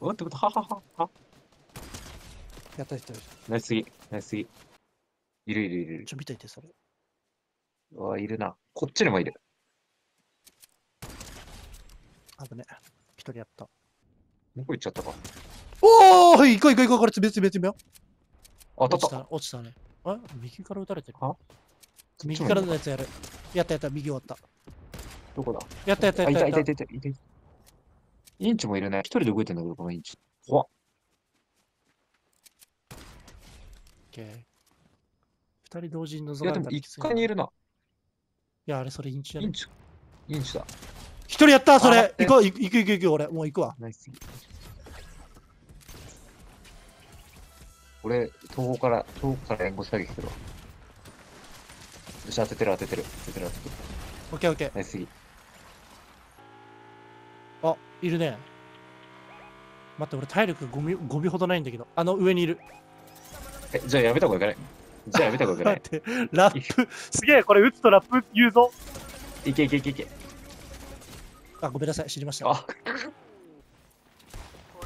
待って待って、はははは。やった人いるナイスすぎ、ナイスすぎ。いるいるいる。ちょ、見といて、それ。うわ、いるな。こっちにもいる。危ね。一人やった。どこ行っちゃったか。おー行こう行こう行こう、これ、つめつめつめよ。あ、たった。た、落ちたね。あ右から撃たれてる？は？右からのやつやる。やったやった、右終わった。どこだ？やったやったやったやったいたいたいたいた。インチもいるね。一人で動いてんだけど、このインチ。怖っ。オッケー二人同時にいや、覗かれでも一たらきついな階にいるな。いや、あれ、それインチやる。インチ。インチだ。一人やった、それ行こう、行く行く行く行く、俺、もう行くわ。ナイス。俺、東方から、東方から援護射撃するわ。よし、当ててる当ててる。当ててる当ててる。オッケーオッケー。ナイスすぎ。あ、いるね。待って、俺、体力5秒 ,5 秒ほどないんだけど。あの上にいる。え、じゃあやめた方がいかない？じゃあやめた方がいかな 待いって、ラップ。すげえ、これ打つとラップ言うぞ。いけいけいけいけ。あ、ごめんなさい、知りました。あ、こ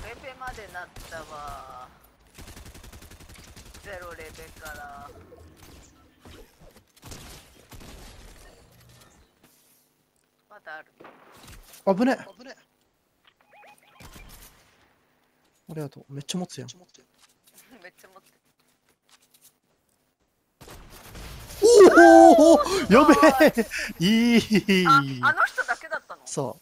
レベまでなったわゼロレベからまだある危ねえ。ありがとう。めっちゃ持つやん。めっちゃ持ってるおおやべえいいああの人だけだったの？そ